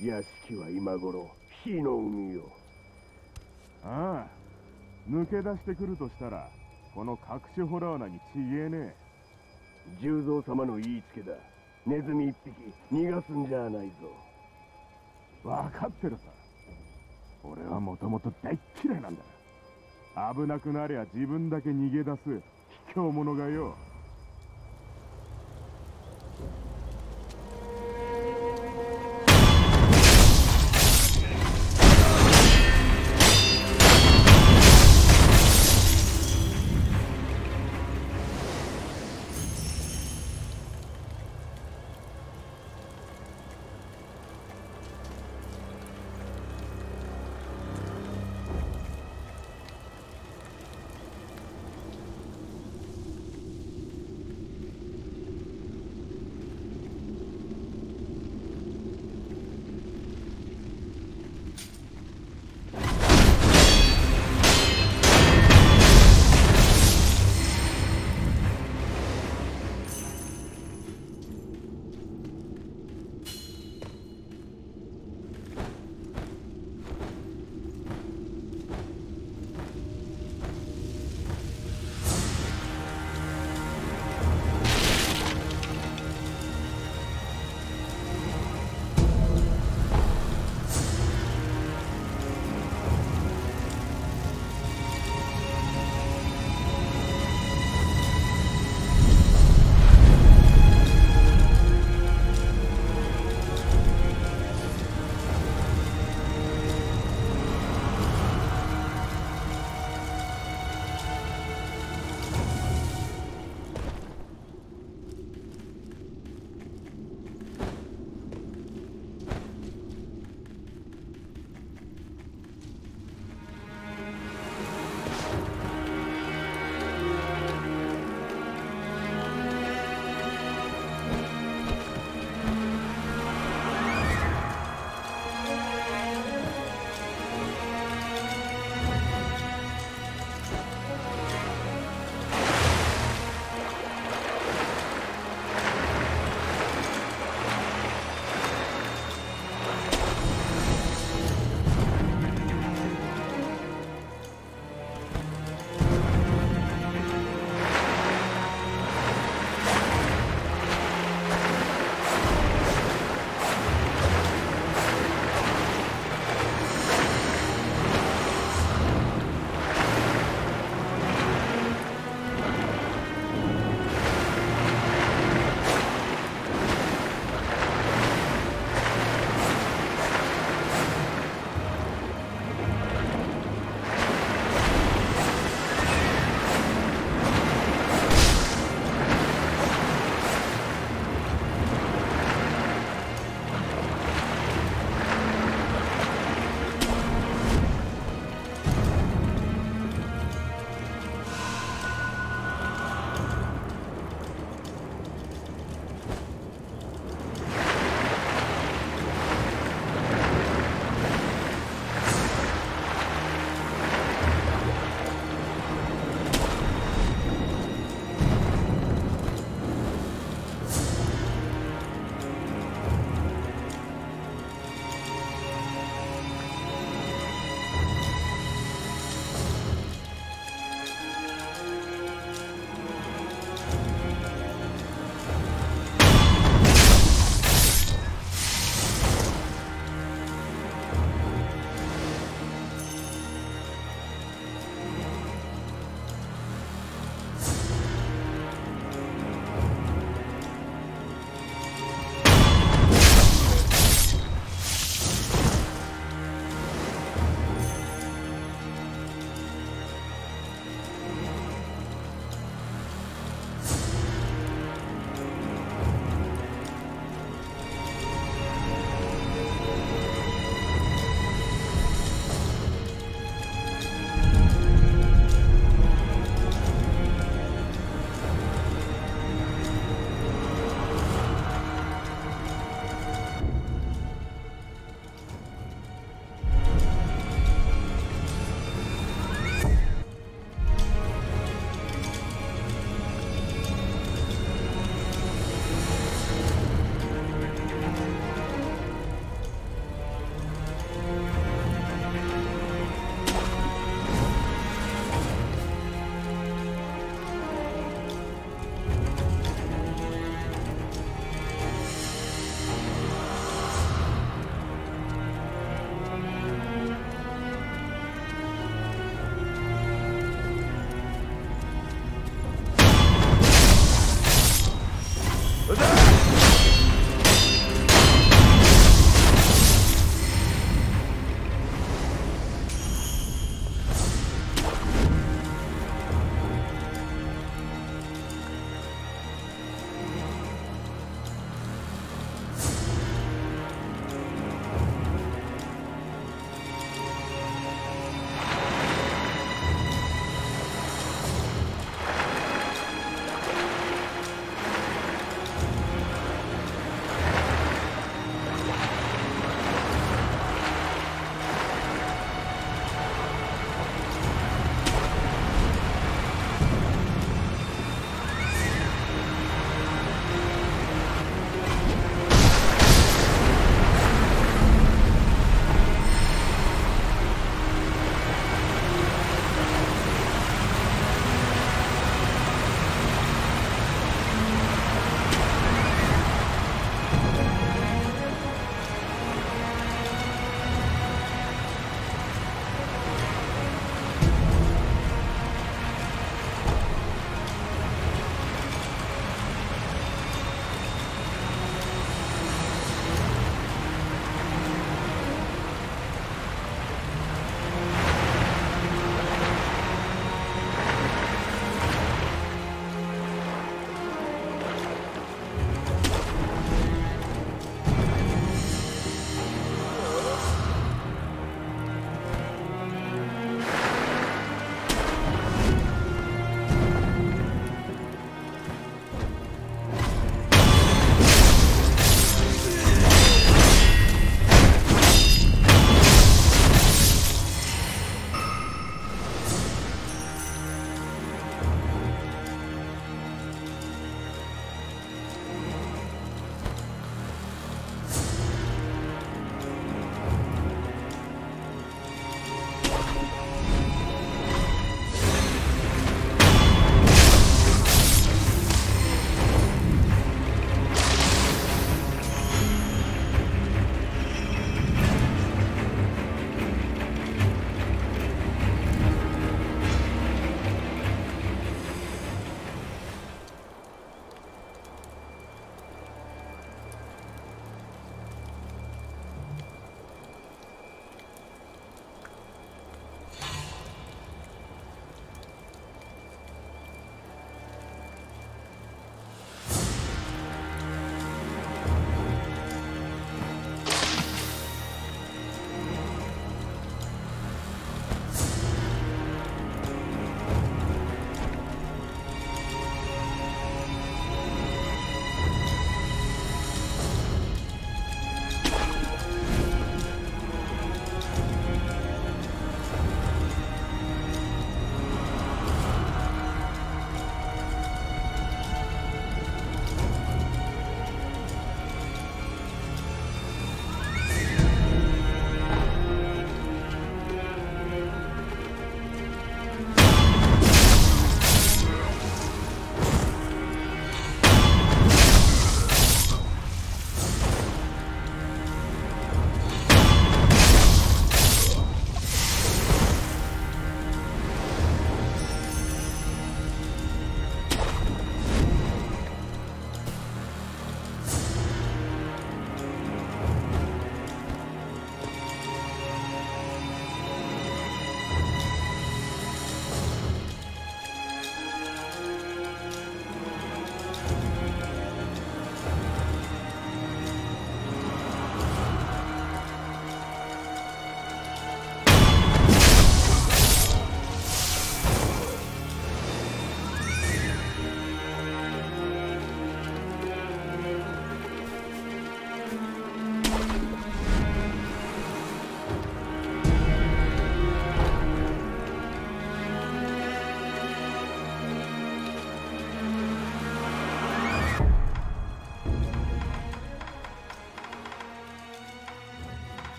屋敷は今頃火の海よ。ああ抜け出してくるとしたらこの隠しホラー穴にちげえね十三様の言いつけだ。ネズミ一匹逃がすんじゃないぞ。え分かってるさ。俺はもともと大っ嫌いなんだ。危なくなりゃ自分だけ逃げ出す卑怯者がよ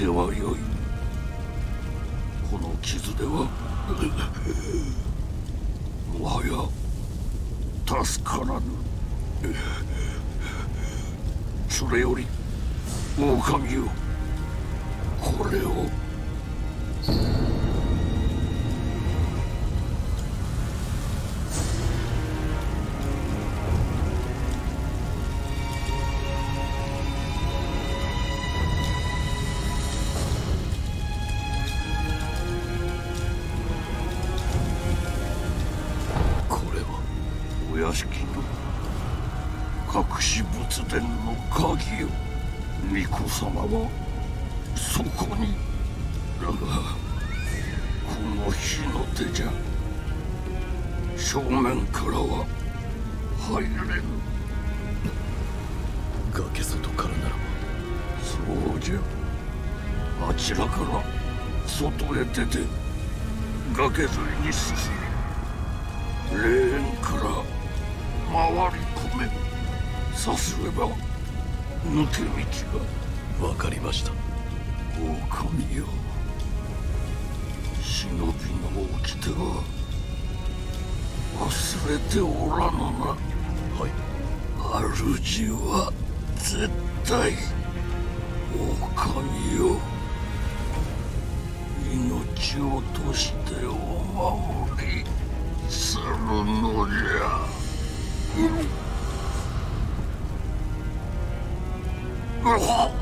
to what you, はそこにだがこの火の手じゃ。正面からは入れぬ崖外からならばそうじゃ。あちらから外へ出て崖沿いに進み。霊園から。回り込め。さすれば抜け道が。わかりました。が狼よ。忍びの掟は忘れておらぬな。はい。主は絶対狼よ。命をとしてお守りするのじゃ、父上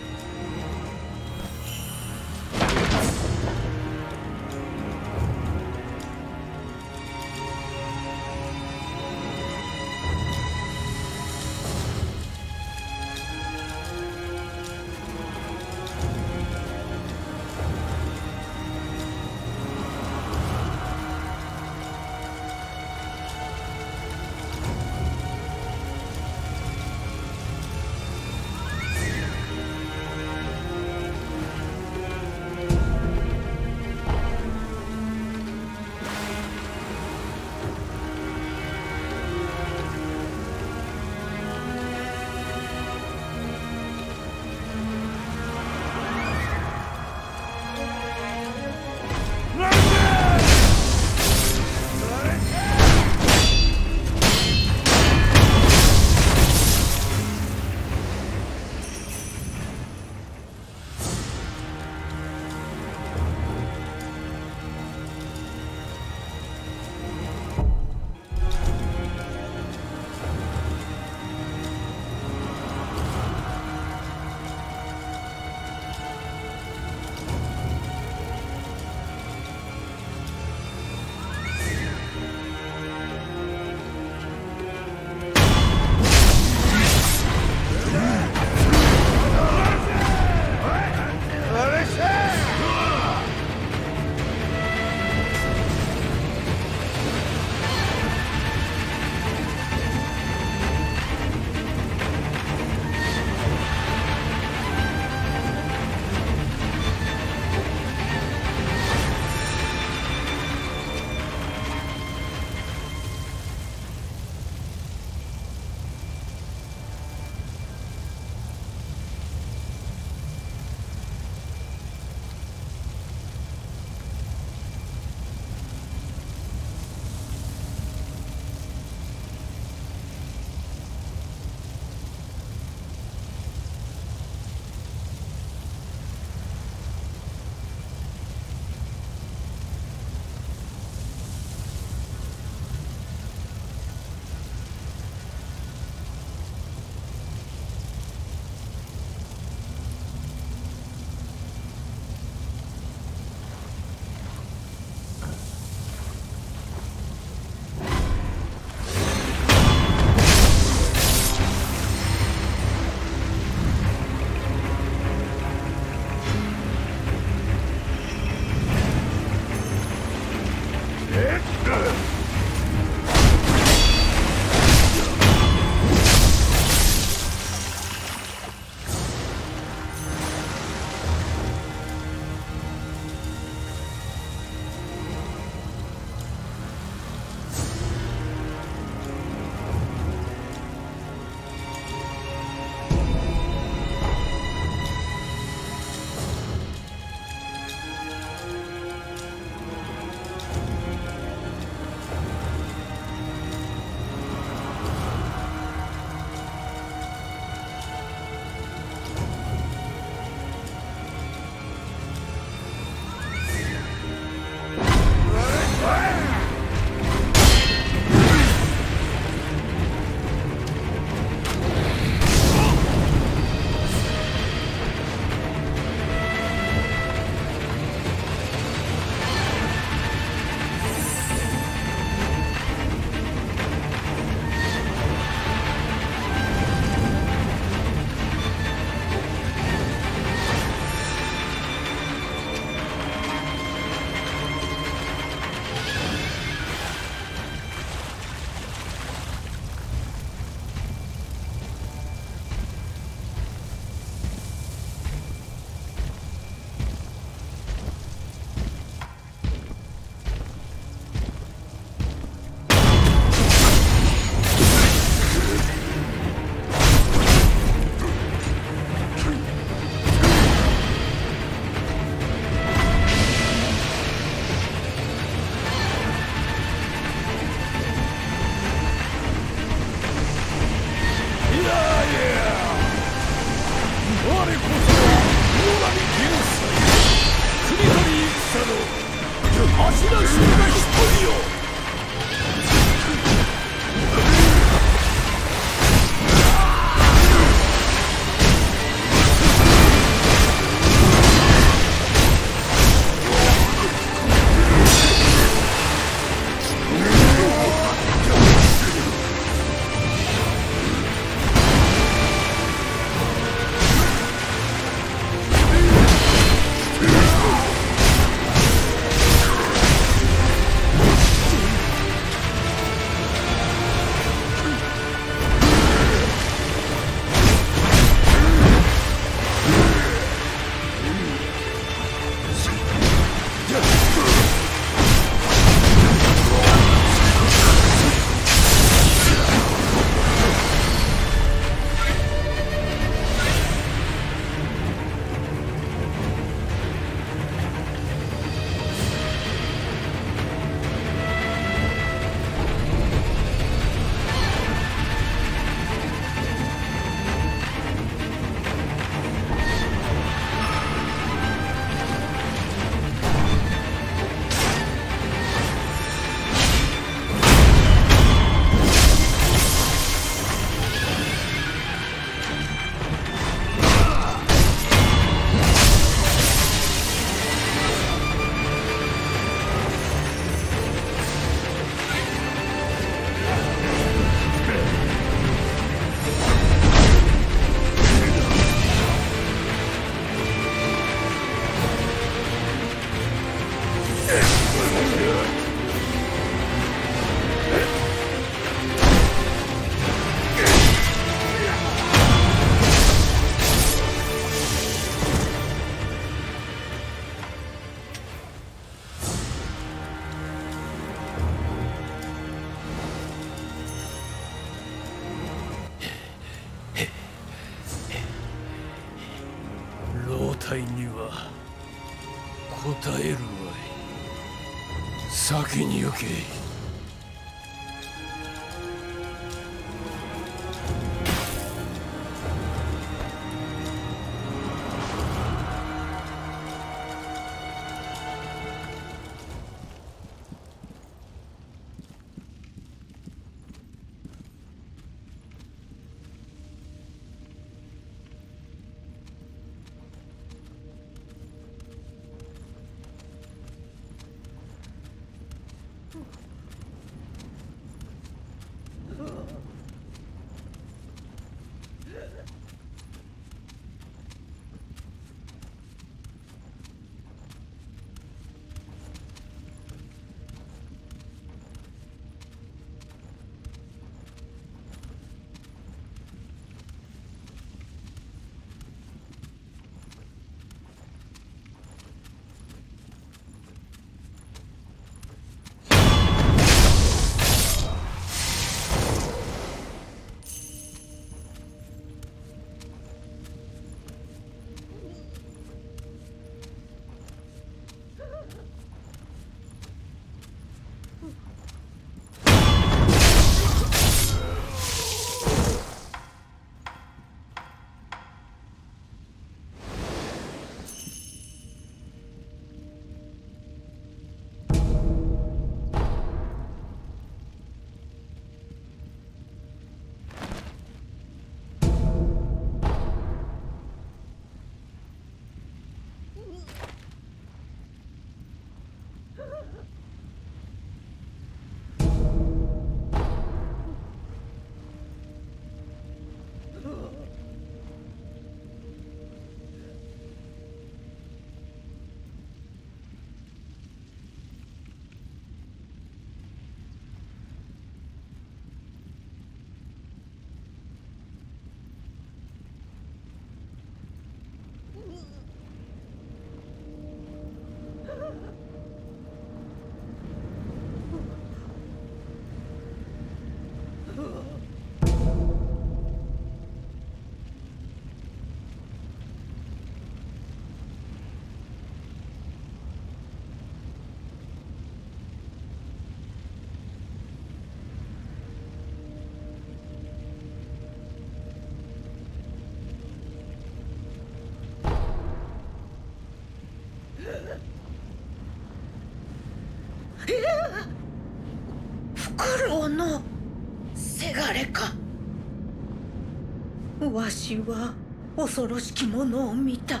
わしは恐ろしきものを見た。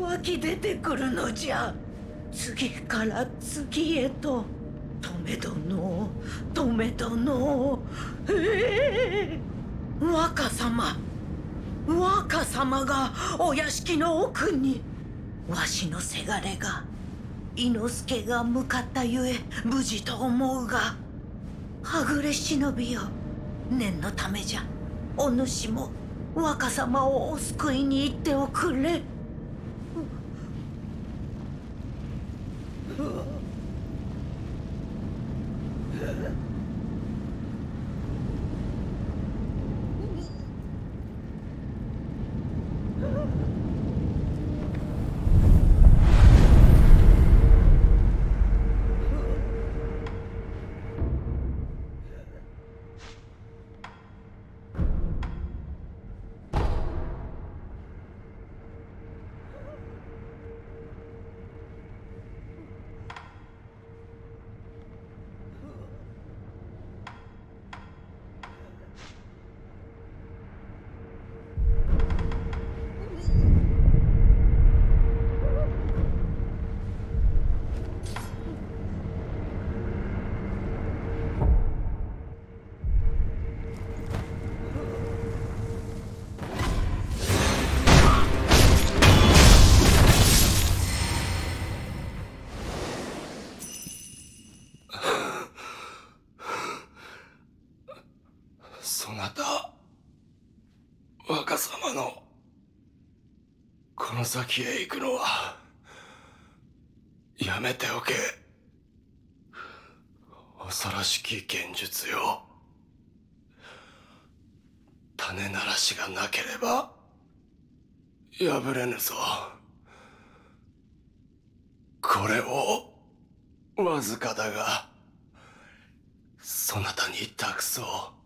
湧き出てくるのじゃ。次から次へと。止め殿止め殿ええ。若様。若様がお屋敷の奥に。わしのせがれが。伊之助が向かったゆえ無事と思うが。はぐれ忍びよ。念のためじゃ。お主も若様をお救いに行っておくれ。の先へ行くのはやめておけ。恐ろしき現実よ。種ならしがなければ破れぬぞ。これをわずかだがそなたに託そう。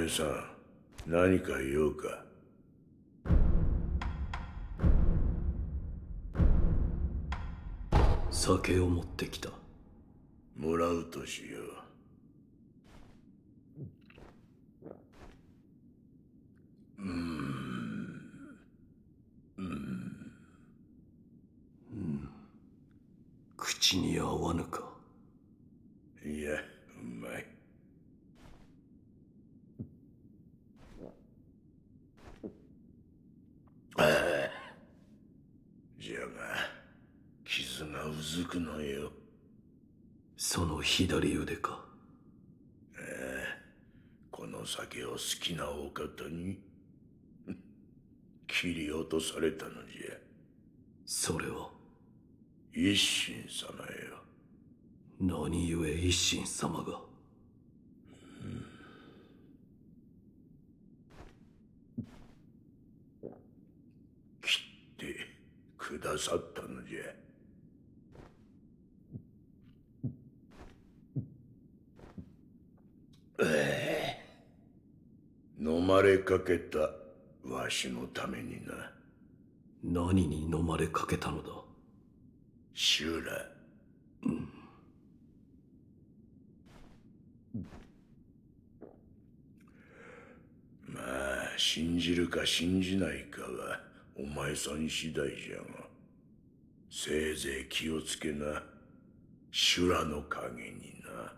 前さん何か言おうか？酒を持ってきた。もらうとしよううーんうん口に合わぬかいやうまいああじゃが傷がうずくのよ。その左腕か。この酒を好きなお方に？切り落とされたのじゃ。それは？一心様よ。何故一心様が？切ってくださったのじゃええ飲まれかけたわしのためにな。何に飲まれかけたのだ？修羅まあ信じるか信じないかはお前さん次第じゃが。せいぜい気をつけな。修羅の影にな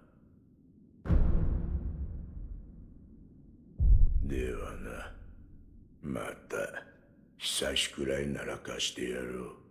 ではな。また久しくらいなら貸してやろう。